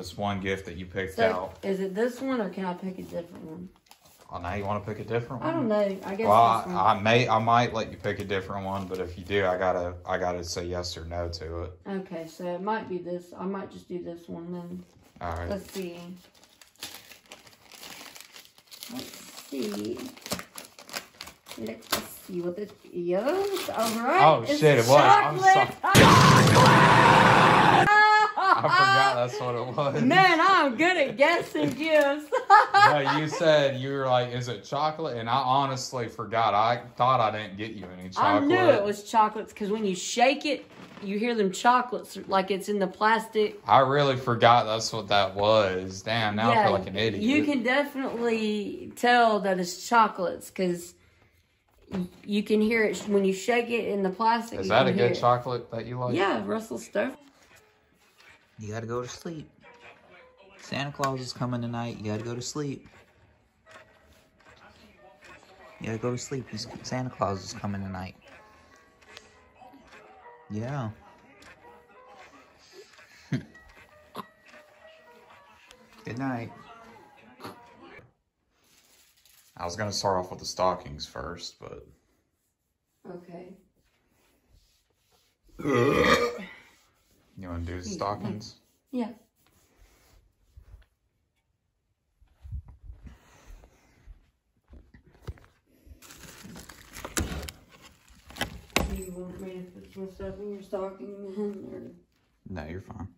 this one gift that you picked So, out. is it this one or can I pick a different one? Oh, now you want to pick a different one? I don't know. I guess Well. I, I may, I might let you pick a different one, but if you do, I gotta, I gotta say yes or no to it. Okay, so it might be this. I might just do this one then. All right. Let's see. Let's see. Let's see what this is. All right. Oh, it's shit, it was. I'm chocolate. I forgot uh, that's what it was. Man, I'm good at guessing gifts. no, you said you were like, "Is it chocolate?" And I honestly forgot. I thought I didn't get you any chocolate. I knew it was chocolates because when you shake it, you hear them chocolates like it's in the plastic. I really forgot that's what that was. Damn, now I feel like an idiot. You can definitely tell that it's chocolates because you can hear it when you shake it in the plastic. Is that a good it. chocolate that you like? Yeah, Russell Stover. You gotta go to sleep. Santa Claus is coming tonight. You gotta go to sleep. You gotta go to sleep. He's, Santa Claus is coming tonight. Yeah. Good night. I was gonna start off with the stockings first, but Okay. you want to do the stockings? Yeah. Do you want me to put some stuff in your stocking then, No, you're fine.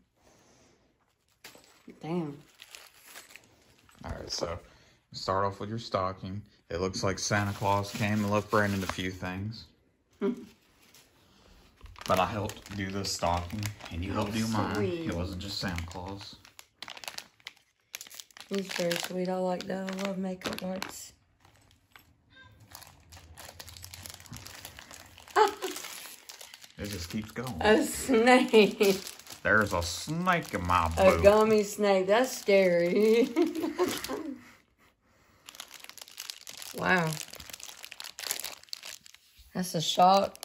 damn? All right, so start off with your stocking. It looks like Santa Claus came and left Brandon a few things. Hmm. But I helped do the stocking, and you helped do mine. sweet. It wasn't just Santa Claus. He's very sweet. I like that. I love makeup arts. It just keeps going. A snake. There's a snake in my boot. A gummy snake. That's scary. wow. That's a shock.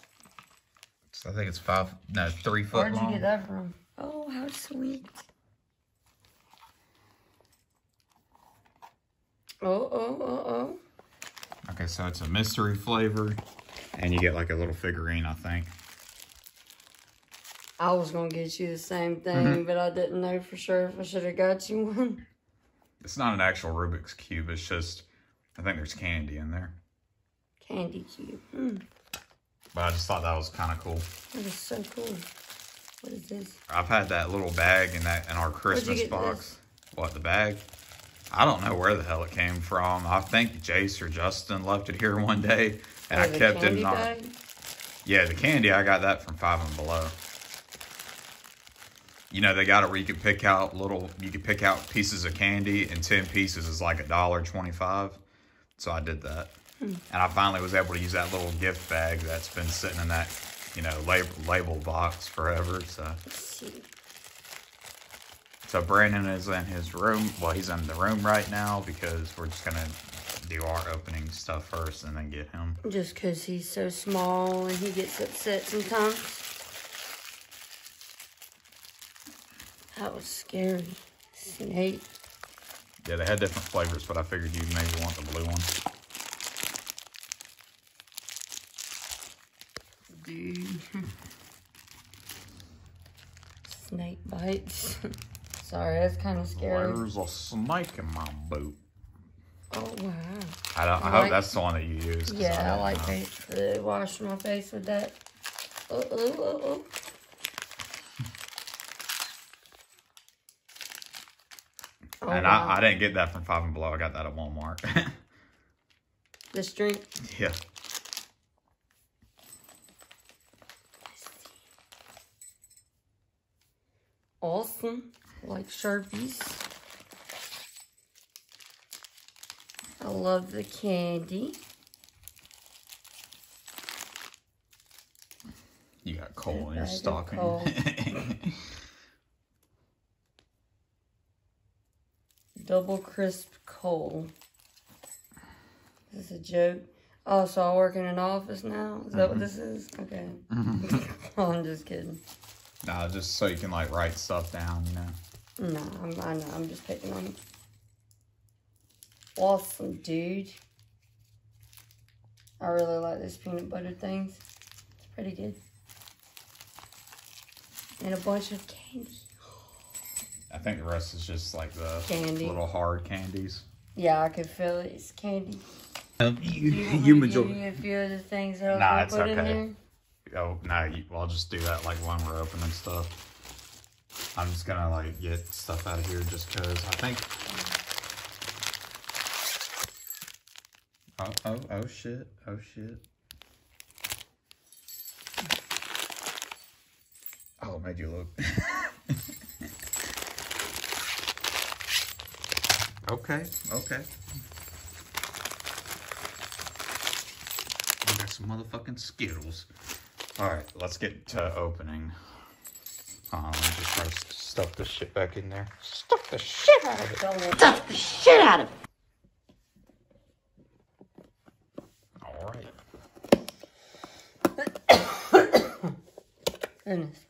I think it's five, no, three foot Where'd you get that from? Oh, how sweet. Oh, oh, oh, oh. Okay, so it's a mystery flavor, and you get like a little figurine, I think. I was gonna get you the same thing, but I didn't know for sure if I should have got you one. It's not an actual Rubik's cube. It's just, I think there's candy in there. Candy cube. Hmm, But I just thought that was kind of cool. that is so cool. What is this? I've had that little bag in that in our Christmas box. What the bag? I don't know where the hell it came from. I think Jace or Justin left it here one day, and Oh, I kept it in our. bag? Yeah, the candy I got that from Five and Below. You know they got it where you can pick out little. You can pick out pieces of candy, and ten pieces is like a dollar twenty-five. So I did that. And I finally was able to use that little gift bag that's been sitting in that, you know, label label box forever. So. Let's see. So Brandon is in his room. Well, he's in the room right now because we're just gonna do our opening stuff first and then get him. Just because he's so small and he gets upset sometimes. That was scary. Snake. Yeah, they had different flavors, but I figured you maybe want the blue one. Dude. Snake bites. Sorry, that's kind of scary. There's a snake in my boot. Oh, wow. I don't. I, I hope like- that's the one that you use. Yeah, I don't like know. to wash my face with that. Oh, And wow. I, I didn't get that from Five and Below. I got that at Walmart. This drink. yeah. Like Sharpies. I love the candy. You got coal in your stocking. Double crisp coal. Is this a joke? Oh, so I work in an office now? Is that what mm-hmm. this is? Okay. oh, I'm just kidding. No, just so you can like write stuff down. You know. No, I'm, I know. I'm just picking on him. Awesome, dude. I really like this peanut butter things. It's pretty good. And a bunch of candy. I think the rest is just like the Candy. little hard candies. Yeah, I can feel it. It's candy. Um, you, Do you you me give major- you a few of the things that I was Nah, gonna it's put in okay. there? Oh no, I'll just do that like when we're opening stuff. I'm just gonna like get stuff out of here just cause I think. Oh oh oh shit! Oh shit! Oh, made you look. okay, okay. We got some motherfucking Skittles. Alright, let's get to opening. Um, me just try to stuff this shit back in there. Stuff the shit out of it. Stuff the shit out of it. Alright. Goodness.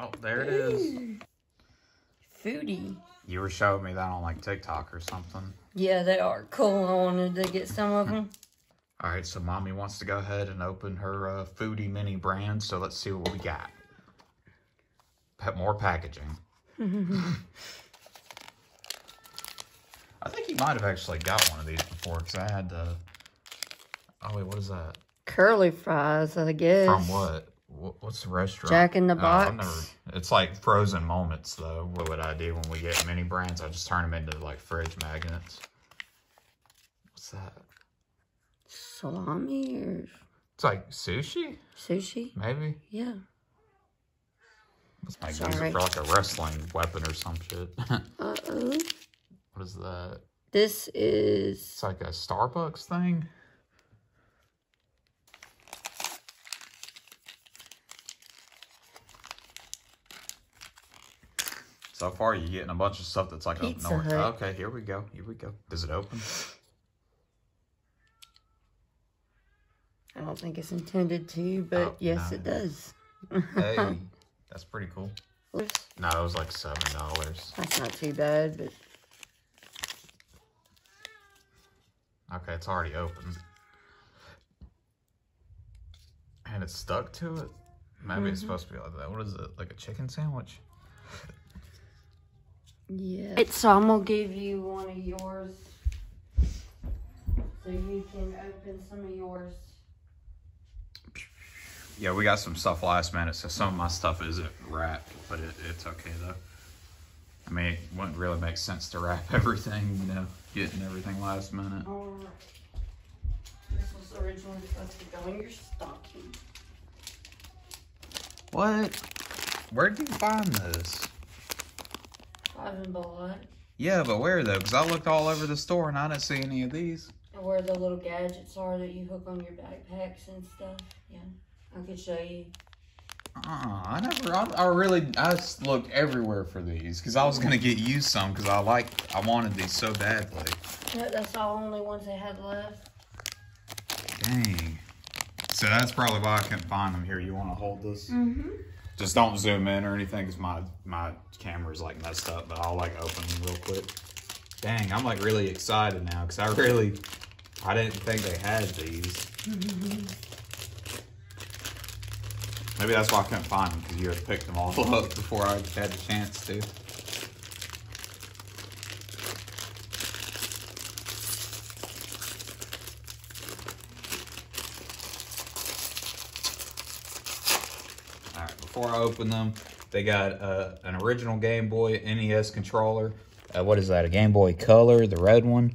Oh, there it is. Foodie. You were showing me that on like TikTok or something. Yeah, they are cool. I wanted to get some of them. Alright, so mommy wants to go ahead and open her uh, foodie mini brand, so let's see what we got. Pet more packaging. I think he might have actually got one of these before because I had uh Oh wait, what is that? Curly fries, I guess. From what? What's the restaurant? Jack in the Oh, I've Box. it's like frozen moments though. What would I do when we get mini brands? I just turn them into like fridge magnets. What's that? Salami or It's like sushi, sushi? maybe. Yeah. It's like use Sorry. it for like a wrestling weapon or some shit. Uh oh. what is that? This is It's like a Starbucks thing. So far, you're getting a bunch of stuff that's like Pizza up north. Hut. Okay, here we go. Here we go. Does it open? Don't think it's intended to, but Oh, yes no. it does. Hey, that's pretty cool. Oops, No, it was like seven dollars. That's not too bad, but Okay, it's already open. And it's stuck to it. Maybe it's mm-hmm. supposed to be like that. What is it? Like a chicken sandwich? yeah. So I'm gonna give you one of yours, so you can open some of yours. Yeah, we got some stuff last minute, so some of my stuff isn't wrapped, but it, it's okay though. I mean, it wouldn't really make sense to wrap everything, you know, getting everything last minute. This was originally supposed to go in your stocking. What? Where did you find this? I haven't bought. Yeah, but where though? Because I looked all over the store and I didn't see any of these. And where the little gadgets are that you hook on your backpacks and stuff. Yeah, I could show you. Uh, I never. I, I really. I just looked everywhere for these because I was gonna get you some because I like. I wanted these so badly. Yeah, that's all the only ones they had left. Dang. So that's probably why I couldn't find them here. You want to hold this? Mm-hmm. Just don't zoom in or anything because my my camera's like messed up. But I'll like open them real quick. Dang, I'm like really excited now because I really. I didn't think they had these. Maybe that's why I couldn't find them because you had picked them all up before I had the chance to. All right, before I open them, they got uh, an original Game Boy NES controller. Uh, what is that? A Game Boy Color, the red one.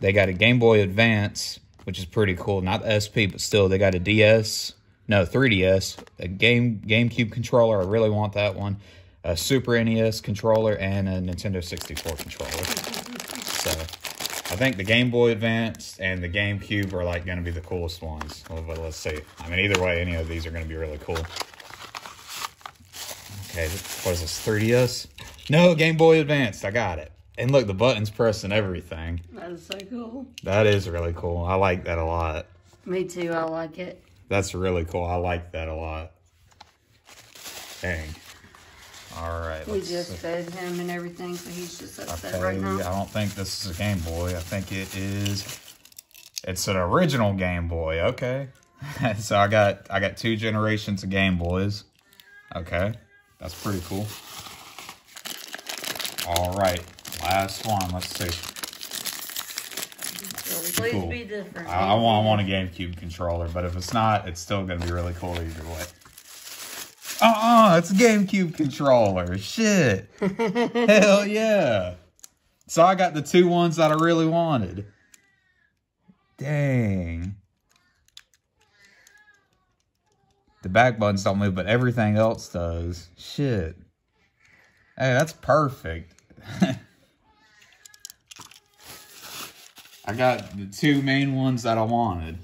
They got a Game Boy Advance, which is pretty cool. Not the SP, but still, they got a DS. No, 3DS. A Game GameCube controller. I really want that one. A Super NES controller and a Nintendo 64 controller. So, I think the Game Boy Advance and the GameCube are like going to be the coolest ones. Well, but let's see. I mean, either way, any of these are going to be really cool. Okay, what is this? 3DS? No, Game Boy Advanced. I got it. And look, the buttons press and everything. That is so cool. That is really cool. I like that a lot. Me too. I like it. That's really cool. I like that a lot. Dang. All right. We just see. fed him and everything, so he's just upset Okay, right now. I don't think this is a Game Boy. I think it is. It's an original Game Boy. Okay. so I got I got two generations of Game Boys. Okay, that's pretty cool. All right, last one. Let's see. Please cool. be different. I, I want I want a GameCube controller, but if it's not, it's still gonna be really cool either way. Uh-uh, it's a GameCube controller. Shit. Hell yeah. So I got the two ones that I really wanted. Dang. The back buttons don't move, but everything else does. Shit. Hey, that's perfect. I got the two main ones that I wanted.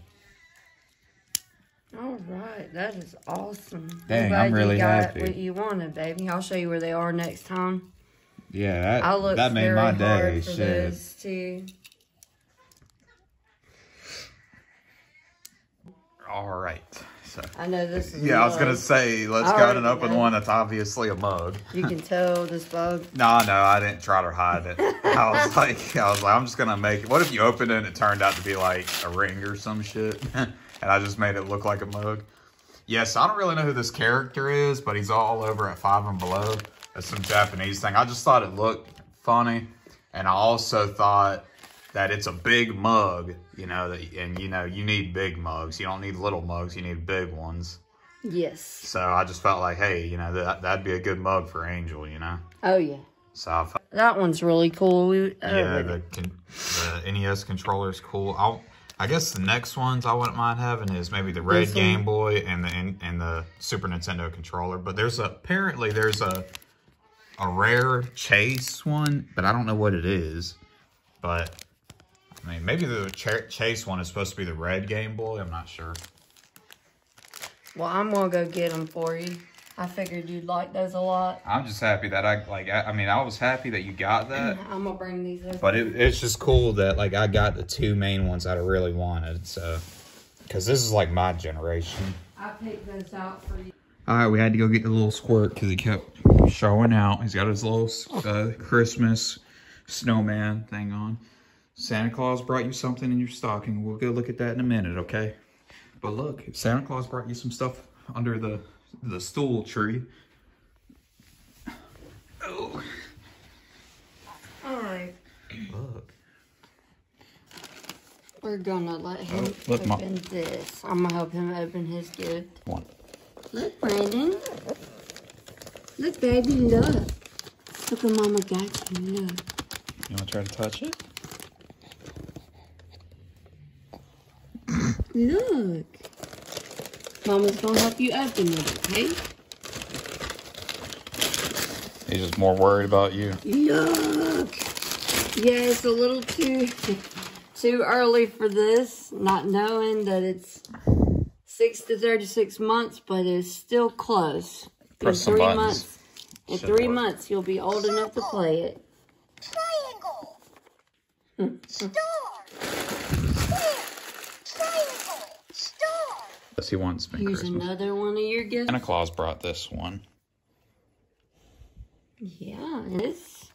All right, that is awesome. Dang, glad I'm really you got happy. What you wanted, baby. I'll show you where they are next time. Yeah, that, I look that made my day. Shit. those too. All right. So. I know this is. Yeah, I was gonna say, let's I go ahead and open know. one that's obviously a mug. You can tell this bug. No, no, I didn't try to hide it. I was like, I was like, I'm just gonna make it. What if you opened it and it turned out to be like a ring or some shit, and I just made it look like a mug? Yes, I don't really know who this character is, but he's all over at Five and Below. That's some Japanese thing. I just thought it looked funny, and I also thought that it's a big mug, you know, that, and you know, you need big mugs. You don't need little mugs. You need big ones. Yes. So I just felt like, hey, you know, that that'd be a good mug for Angel, you know. Oh yeah. So I felt, That one's really cool. We, uh, yeah, the, con- the NES controller is cool. I'll, I guess the next ones I wouldn't mind having is maybe the red Game Boy and the and, and the Super Nintendo controller. But there's a apparently there's a a rare Chase one, but I don't know what it is. But I mean, maybe the Ch- Chase one is supposed to be the red Game Boy. I'm not sure. well, I'm gonna go get them for you. I figured you'd like those a lot. I'm just happy that I like. I, I mean, I was happy that you got that. I'm gonna bring these over. But it, it's just cool that like I got the two main ones that I really wanted. So, because this is like my generation. I picked those out for you. All right, we had to go get the little squirt because he kept showing out. He's got his little uh, Christmas snowman thing on. Santa Claus brought you something in your stocking. We'll go look at that in a minute, okay? But look, Santa Claus brought you some stuff under the the stool tree. Oh, All right. look. We're gonna let him Oh, look, Mom. open this. I'm gonna help him open his gift. One. Look, Brandon. Look, baby, look. Look what Mama got you. Look. You want to try to touch it? Look. Mama's gonna help you open it, okay? He's just more worried about you. Look. Yeah, it's a little too too early for this, not knowing that it's six to thirty-six months, but it's still close. Press some buttons. months. In Should three work. months, you'll be old enough to play it. Triangle. Yes, he wants me Here's Christmas. another one of your gifts. Santa Claus brought this one. Yeah, this.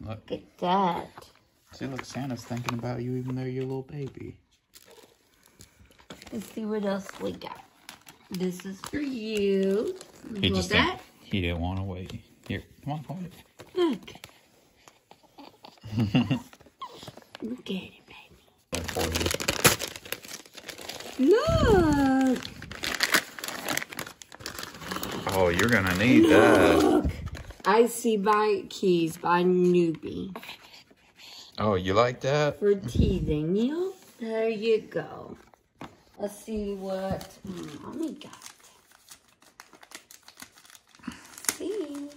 Look, Look at that. see, look, Santa's thinking about you even though you're a little baby. Let's see what else we got. This is for you. He just that? didn't, he didn't want to wait. Here, come on, hold it. Look. Look at it, baby. Look. Oh, you're gonna need that. Look. see Bite Keys by Nuby. Oh, you like that? For teasing you. There you go. Let's see what mommy got. See.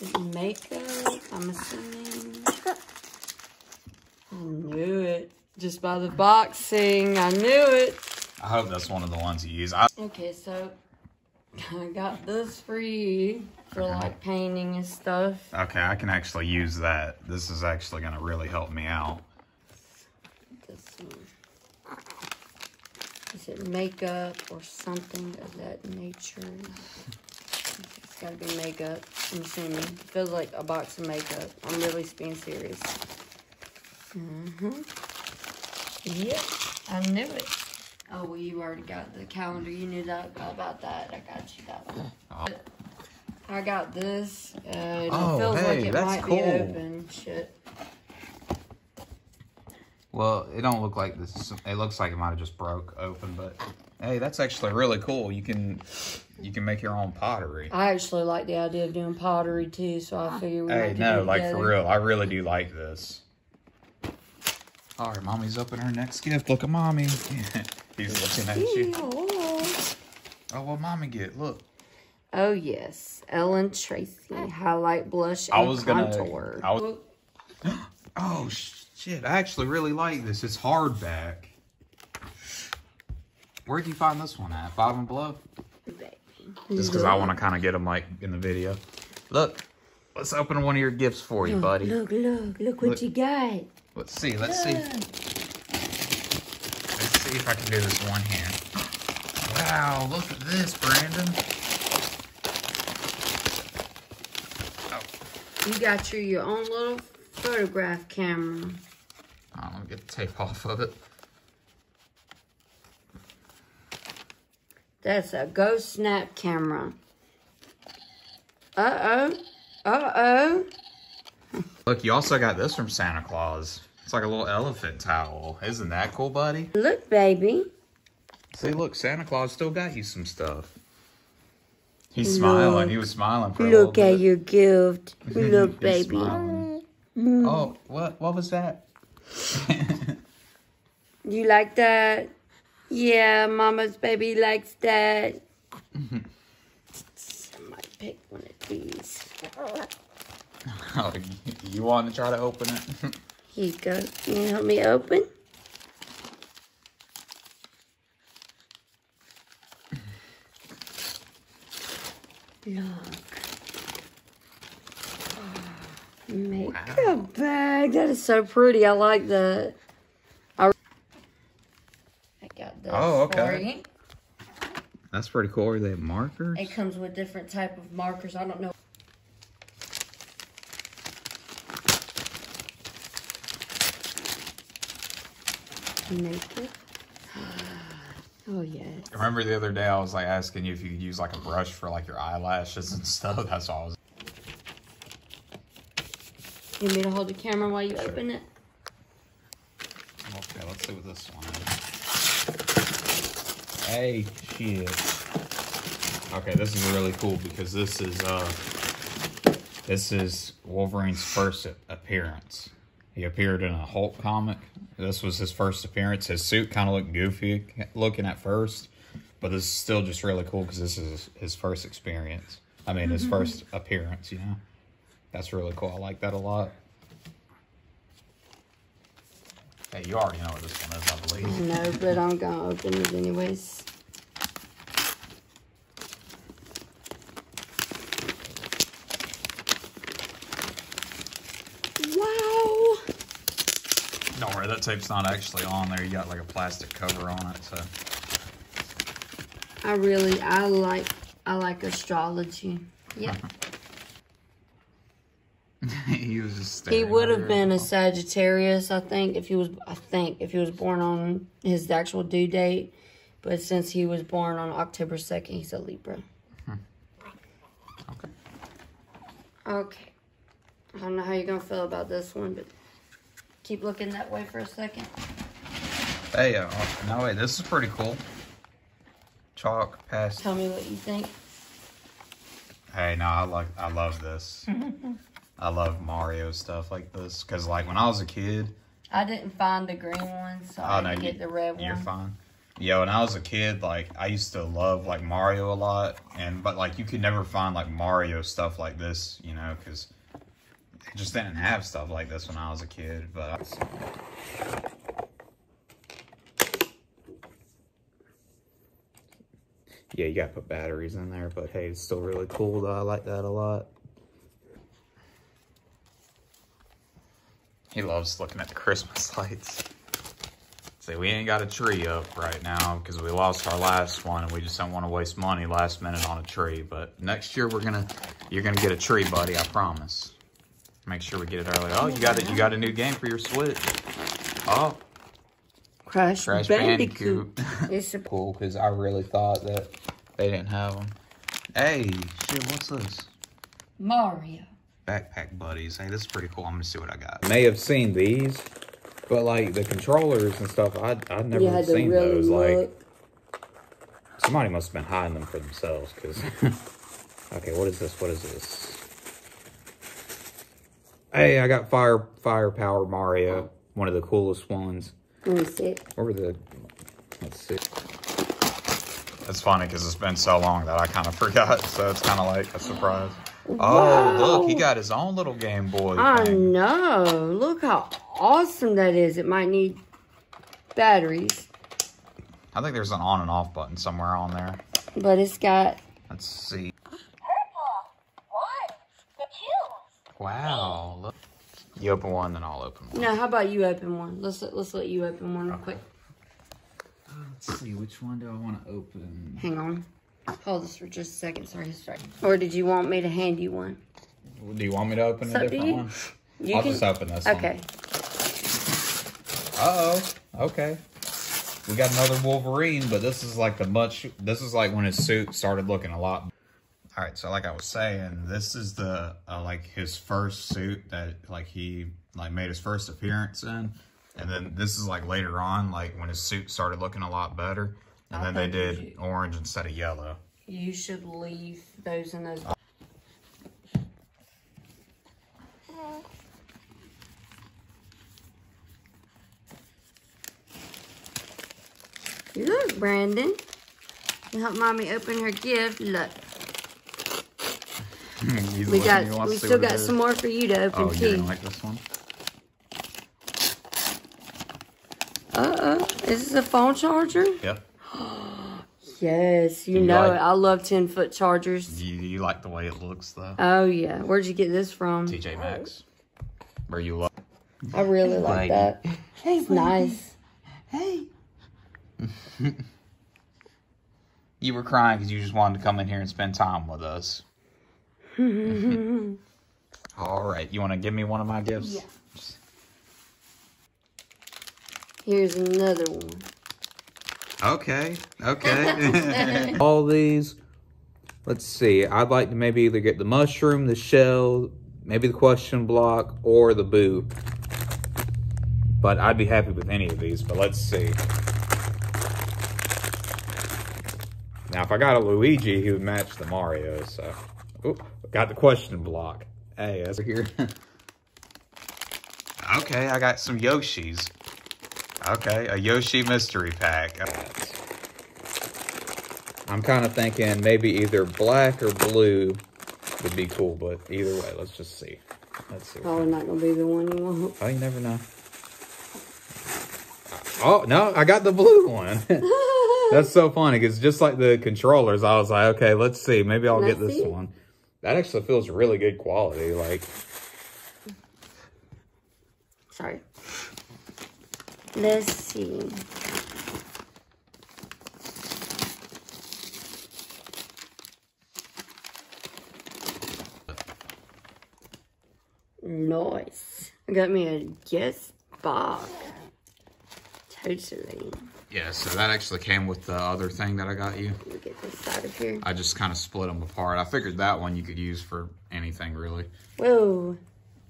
Is it makeup? I'm assuming. I knew it. Just by the boxing, I knew it. I hope that's one of the ones you use. I, Okay, so I got this for you for like painting and stuff. okay, I can actually use that. This is actually gonna really help me out. This one. Is it makeup or something of that nature? It's gotta be makeup. I'm assuming. feels like a box of makeup. I'm really being serious. Mm-hmm. Yep, I knew it. Oh, well, you already got the calendar. You knew that about that. I got you that one. Oh. I got this. Uh, Oh, it feels hey, like it that's might cool. be open. Shit. Well, it don't look like this. It looks like it might have just broke open, but hey, that's actually really cool. You can you can make your own pottery. I actually like the idea of doing pottery too, so I figured we Hey, no, like for real, I really do like this. All right, mommy's opening her next gift. Look at mommy. He's looking at you. Oh. What mommy get? Look. Oh yes, Ellen Tracy highlight blush and I was gonna-. I was- Oh shit! I actually really like this. It's hardback. Where'd you find this one at? Five and Below? Just because I want to kind of get them like in the video. Look, let's open one of your gifts for you, buddy. Look, look, look what Look. you got. Let's see. Let's see. Let's see if I can do this one hand. Wow! Look at this, Brandon. Oh, You got your, your own little photograph camera. I'm gonna get the tape off of it. That's a Ghost Snap camera. Uh-oh. Uh-oh. Look, you also got this from Santa Claus. It's like a little elephant towel. Isn't that cool, buddy? Look, baby. See, look, Santa Claus still got you some stuff. He's smiling. He was smiling for Look at your gift. Look, baby. smiling. Mm. Oh, what? What was that? You like that? Yeah, Mama's baby likes that. I might pick one of these. oh, you want to try to open it? Here you go. Can you help me open? Look. Oh, makeup bag. That is so pretty. I like that. I, I got this Oh, okay. That's pretty cool. Are they markers? It comes with different type of markers. I don't know. Naked. Oh yes. Remember the other day I was like asking you if you could use like a brush for like your eyelashes and stuff. That's all I was. You need to hold the camera while you open it? Okay, let's see what this one is. Hey, shit. Okay, this is really cool because this is uh this is Wolverine's first appearance. He appeared in a Hulk comic. This was his first appearance. His suit kind of looked goofy looking at first, but this is still just really cool because this is his first experience. I mean, his mm-hmm. first appearance. You know, that's really cool. I like that a lot. Hey, you already know what this one is, I believe. No, but I'm gonna open it anyways. Wow! Don't that tape's not actually on there. You got like a plastic cover on it, so. I really, I like, I like astrology. Yeah, he was just he would have been a Sagittarius, I think, if he was. I think if he was born on his actual due date, but since he was born on October second, he's a Libra. Hmm. Okay. Okay. I don't know how you're gonna feel about this one, but keep looking that way for a second. Hey, uh, no way, this is pretty cool. Chalk past. Tell me what you think. Hey, no, I like, I love this. I love Mario stuff like this because, like, when I was a kid, I didn't find the green one, so I oh no, had to you, get the red one. you're fine. Yeah, when I was a kid, like, I used to love like Mario a lot, and but like, you could never find like Mario stuff like this, you know, because they just didn't have stuff like this when I was a kid. But yeah, you gotta put batteries in there, but hey, it's still really cool though. I like that a lot. He loves looking at the Christmas lights. See, we ain't got a tree up right now because we lost our last one and we just don't want to waste money last minute on a tree. But next year we're gonna, you're gonna get a tree, buddy. I promise. Make sure we get it early. Oh, you got it. You got a new game for your Switch. Oh, Crash, Crash Bandicoot. Bandicoot. It's a cool because I really thought that they didn't have them. Hey, shit, what's this? Mario. Backpack buddies. Hey, this is pretty cool. I'm gonna see what I got. May have seen these, but like the controllers and stuff, I I'd never You had to seen really those. Like somebody must have been hiding them for themselves. Cause okay, what is this? What is this? Hey, I got fire firepower Mario, one of the coolest ones. Let me see it. Where were the? Let's see. It's funny because it's been so long that I kind of forgot, so it's kind of like a surprise. Oh, look, he got his own little Game Boy. I thing. know. Look how awesome that is. It might need batteries, I think there's an on and off button somewhere on there. but it's got Let's see. Purple. One. The kills. Wow, look. You open one, then I'll open one. No, how about you open one? Let's let's let you open one real quick. Let's see, which one do I want to open? Hang on. Hold this for just a second. Sorry, sorry. Or did you want me to hand you one? Do you want me to open It's a different you. one? You I'll can. just open this one. Okay. Uh oh. Okay. We got another Wolverine, but this is like the much. This is like when his suit started looking a lot. All right, so like I was saying, this is the uh, like his first suit that like he like made his first appearance in, and then this is like later on, like when his suit started looking a lot better, and I then they think you did should- orange instead of yellow. You should leave those in those. Look, Brandon. You help mommy open her gift. Look, He's we got we still got some more for you to open Oh, you too. didn't like this one? Uh oh, is this a phone charger? Yep. Yes, you, you know like- it. I love ten foot chargers. You, you like the way it looks though? Oh yeah, where'd you get this from? TJ Maxx. Where you love? I really like Lady. that. It's nice. Hey. you were crying because you just wanted to come in here and spend time with us. All right, you want to give me one of my gifts? Yeah. Here's another one. Okay. Okay. All these. Let's see. I'd like to maybe either get the mushroom, the shell, maybe the question block, or the boo. But I'd be happy with any of these. But let's see. Now, if I got a Luigi, he would match the Mario. So, Oop, got the question block. Hey, that's here. okay, I got some Yoshis. Okay, a Yoshi mystery pack. I'm kind of thinking maybe either black or blue would be cool, but either way, let's just see. Let's see. Probably not gonna be the one you want. Oh, you never know. Oh, no, I got the blue one. That's so funny because just like the controllers, I was like, okay, let's see. Maybe I'll Can I get this see it? one. That actually feels really good quality. Like, Sorry. Let's see. Nice. I got me a guest box. Totally. Yeah, so that actually came with the other thing that I got you. Let me get this side of here. I just kind of split them apart. I figured that one you could use for anything really. Whoa.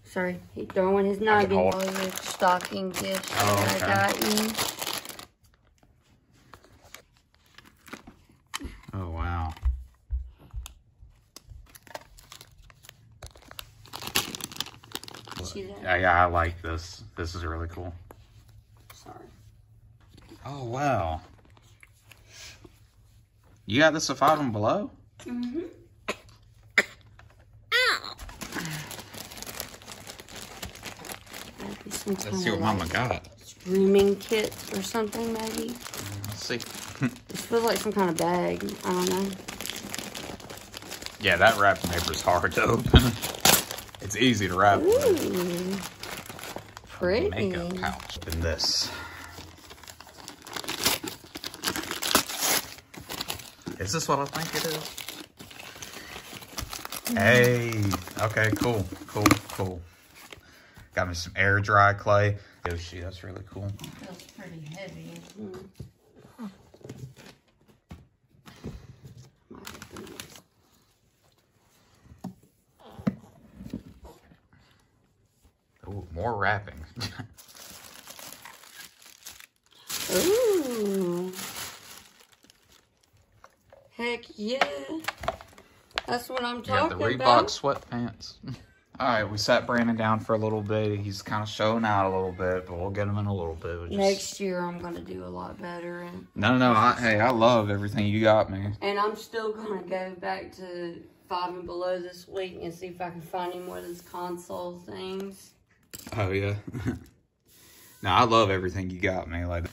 Sorry, he throwing his noggin. All your stocking gifts Oh, that okay. I got you. Oh, wow. See that? Yeah, yeah, I like this. This is really cool. Sorry. Oh, wow. You got this at five and below? Mm-hmm. Might be some Let's see of what Mama like got. grooming kit or something, maybe. Mm, let's see. This feels like some kind of bag. I don't know. Yeah, that wrapping paper is hard to open. it's easy to wrap. Ooh. Pretty. Makeup pouch. And this. Is this what I think it is? Hey, okay, cool, cool, cool. Got me some air dry clay. Yoshi, that's really cool. Feels pretty heavy. Ooh, more wrapping. Ooh. Heck yeah. That's what I'm talking about. Yeah, the Reebok about. sweatpants. All right, we sat Brandon down for a little bit. He's kind of showing out a little bit, but we'll get him in a little bit. We'll just- Next year I'm gonna do a lot better and No, no, I, hey, I love everything you got, man. and I'm still gonna go back to five and below this week and see if I can find any more of those console things. Oh yeah. no, I love everything you got, man. Like,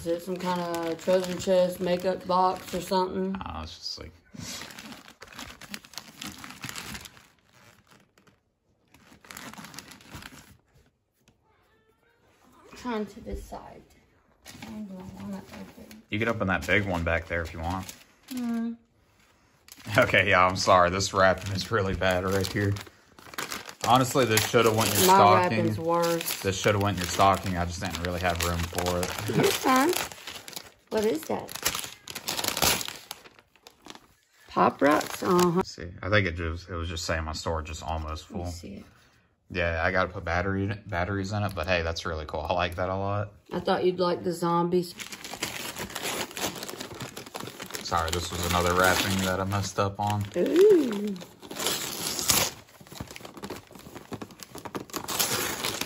Is it some kind of treasure chest makeup box or something? I was just like, I'm trying to decide. I don't want to open. you can open that big one back there if you want. Hmm. Okay, yeah, I'm sorry. This wrapping is really bad right here. Honestly, this should have went in your My stocking. wrapping's worse. This should have went in your stocking. I just didn't really have room for it. You're fine. What is that? Pop rocks? Uh-huh. see, I think it just it was just saying my storage is almost full. see it. Yeah, I got to put battery in it- batteries in it, but hey, that's really cool. I like that a lot. I thought you'd like the zombies. Sorry, this was another wrapping that I messed up on. Ooh.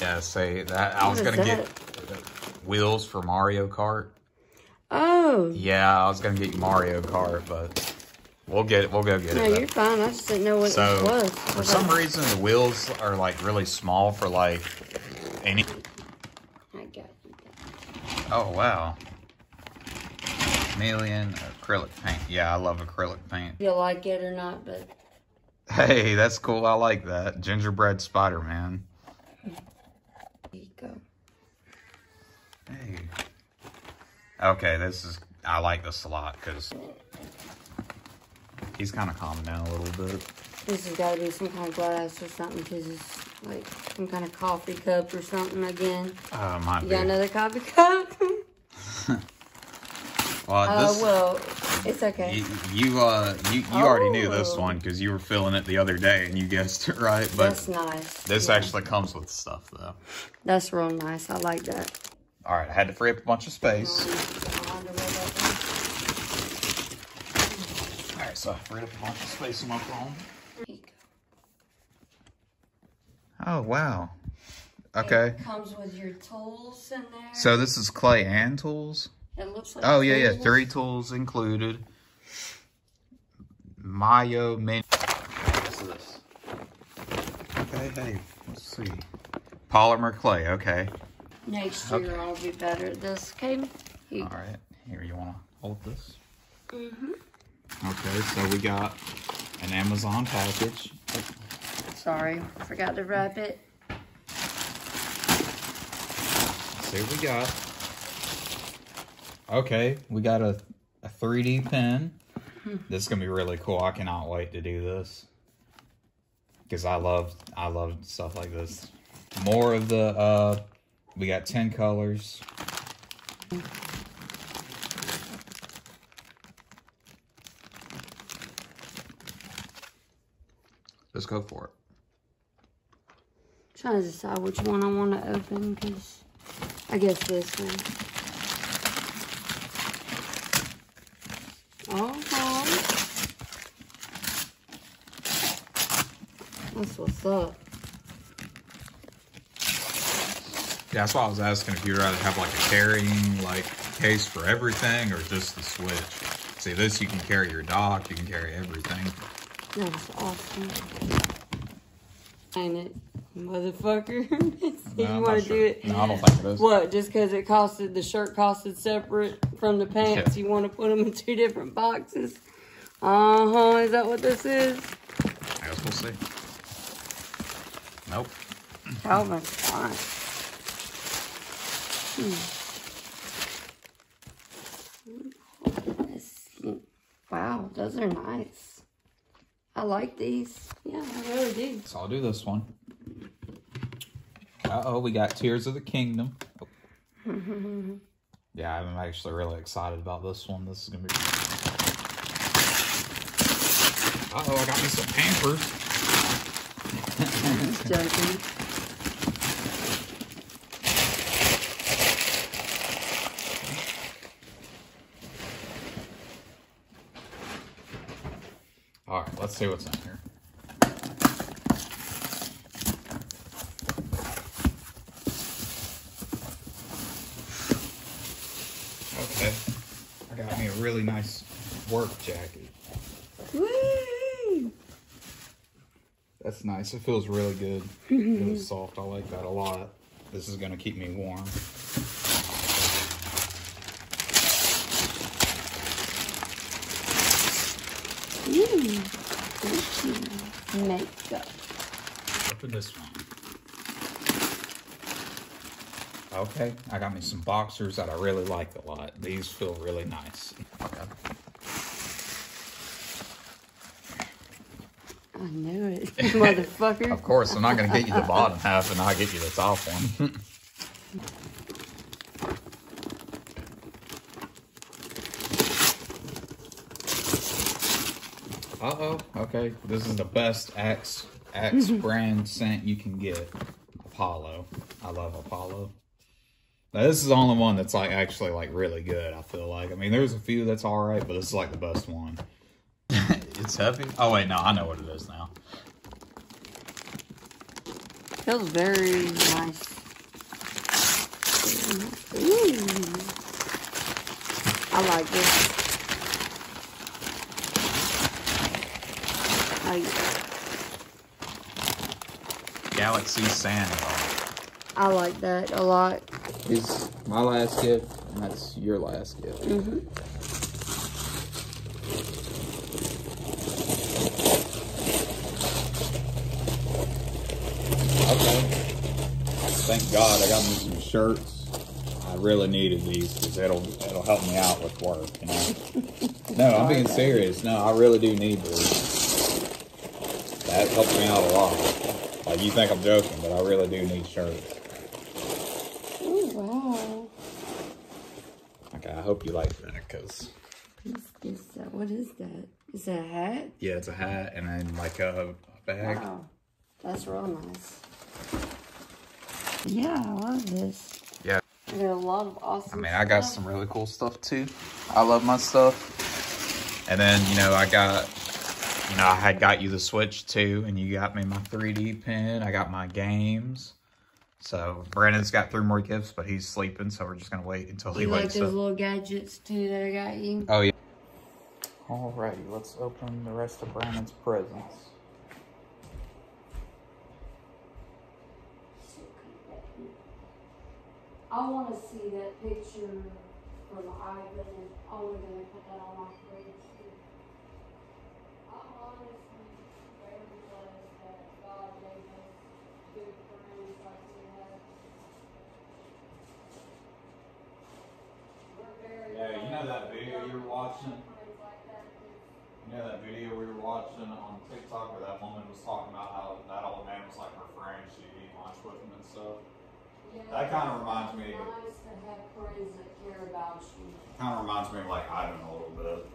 Yeah, say that I was gonna that? get wheels for Mario Kart. Oh. Yeah, I was gonna get Mario Kart, but we'll get it. We'll go get No, it. No, you're fine. I just didn't know what So this was. for Okay. some reason, the wheels are like really small for like any. I got you. Oh wow, chameleon acrylic paint. Yeah, I love acrylic paint. You like it or not, but Hey, that's cool. I like that gingerbread Spider Man. there you go. Hey. Okay, this is. I like this a lot because he's kind of calming down a little bit. This has got to be some kind of glass or something because it's like some kind of coffee cup or something again. Uh, might You be. got another coffee cup? Well, Oh, this, well, it's okay. you, you uh you, you already knew this Oh. one because you were filling it the other day and you guessed it right. But That's nice. this Yeah. actually comes with stuff though. That's real nice. I like that. All right, I had to free up a bunch of space. All right, so I freed up a bunch of space in my phone. Oh wow. Okay. It comes with your tools in there. So this is clay and tools. it looks like Oh yeah, yeah, three tools included. Mayo mini. What's this? Okay, hey, let's see. Polymer clay. Okay. Next year Okay. I'll be better at this. Okay. All right. Here, you want to hold this? Mm-hmm. Okay, so we got an Amazon package. Sorry, forgot to wrap it. See what we got. Okay, we got a, a 3D pen. This is gonna be really cool. I cannot wait to do this. Cause I love I love stuff like this. More of the uh we got 10 colors. Let's go for it. I'm trying to decide which one I want to open because I guess this one. Uh-huh. That's what's up. Yeah, that's why I was asking if you'd rather have like a carrying like case for everything or just the switch. See, this you can carry your dock, you can carry everything. That's awesome. Ain't it, motherfucker? you I'm want to sure. do it? No, I don't think it is. What? Just because it costed the shirt costed separate from the pants, Yeah. you want to put them in two different boxes? Uh huh. Is that what this is? I guess we'll see. Nope. Calvin's fine. Hmm. Those are nice. I like these. Yeah, I really do. So I'll do this one. Uh oh, we got Tears of the Kingdom. yeah, I'm actually really excited about this one. This is gonna be. Uh oh, I got me some Pampers. Joking. Let's see what's in here. Okay, I got me a really nice work jacket. Woo! That's nice. It feels really good. really soft. I like that a lot. This is gonna keep me warm. Ooh. Gucci makeup. Open this one. Okay, I got me some boxers that I really like a lot. These feel really nice. Okay. I knew it, motherfucker. Of course, I'm not going to get you the bottom half and I'll get you the top one. Uh-oh, okay. This is the best Axe, Axe brand mm-hmm. scent you can get. Apollo. I love Apollo. Now, this is the only one that's like actually like really good, I feel like. I mean, there's a few that's all right, but this is like the best one. it's heavy? Oh, wait, no, I know what it is now. Feels very nice. Ooh. I like this. Like, Galaxy Santa. I like that a lot. is my last gift, and that's your last gift. hmm Okay. Thank God I got me some shirts. I really needed these because it'll it'll help me out with work. You know. no, I'm being serious. No, I really do need these. That helps me out a lot. Like you think I'm joking, but I really do need shirts. Oh, wow. Okay, I hope you like that because that, uh, what is that? Is that a hat? yeah, it's a hat and then like a, a bag. Wow. That's real nice. Yeah, I love this. Yeah. I got a lot of awesome I mean, I got stuff. some really cool stuff too. I love my stuff. And then, you know, I got, you know, I had got you the Switch too, and you got me my 3D pen. I got my games. So Brandon's got three more gifts, but he's sleeping, so we're just gonna wait until he You like wakes those up. little gadgets too that I got you? Oh yeah. Alrighty, let's open the rest of Brandon's presents. I want to see that picture from Ivan and oh only gonna put that on my fridge. I'm honestly very blessed that God gave us good friends like we have. We're very Yeah, you know that video you were watching? friends like that. You know that video we were watching on TikTok where that woman was talking about how that old man was like her friend, she'd eat lunch with him and stuff? Yeah, That kinda reminds me of- nice to have friends that care about you. Kind of reminds me of like Ivan a little bit.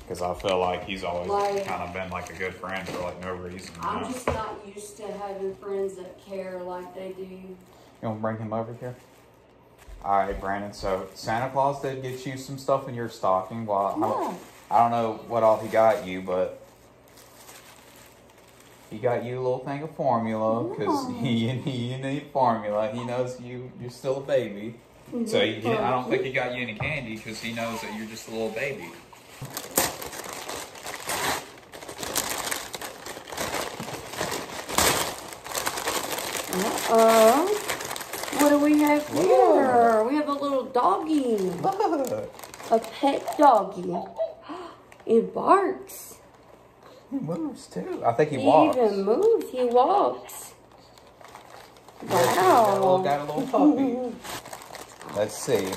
Because I feel like he's always Like- kind of been like a good friend for like no reason. I'm know? just not used to having friends that care like they do. you want to bring him over here? All right, Brandon. So Santa Claus did get you some stuff in your stocking. Well, I, don't, I don't know what all he got you, but he got you a little thing of formula because Yeah. he, he you need formula. He knows you you're still a baby. So he, he- I don't think he got you any candy because he knows that you're just a little baby. Uh, what do we have here? Whoa. We have a little doggy, Look, a pet doggy. It barks. he moves too. I think he He walks. He even moves. He walks. Got a little, Wow. got a little puppy. Let's see.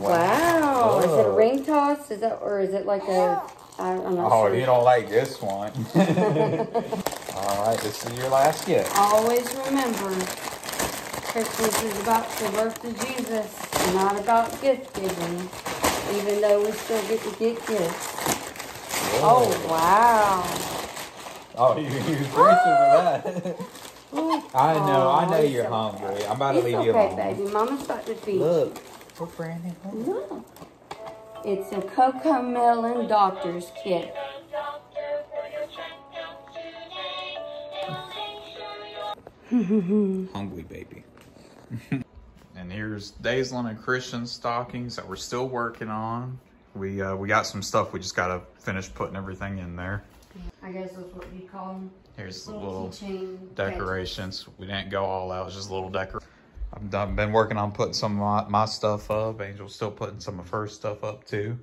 Wow. Oh, is it a ring toss? Is that, or is it like a, I, I'm not Oh, you don't like this one. All right, this is your last gift. Always remember, Christmas is about the birth of Jesus, not about gift giving, even though we still get to get gifts. Oh, wow. Oh, you, you reaching for that. I know, I know oh, you're it's hungry. I'm about to It's leave you okay, alone. baby. Mama's about to feed you. Look, what Brandon? Look. It's a CoComelon Doctor's Kit. Hungry baby. and here's Daisling and Christian stockings that we're still working on. We uh, we got some stuff. We just gotta finish putting everything in there. I guess that's what you call them. Here's the little keychain decorations. We didn't go all out. It's just a little decor. I've done, been working on putting some of my, my stuff up. Angel's still putting some of her stuff up too.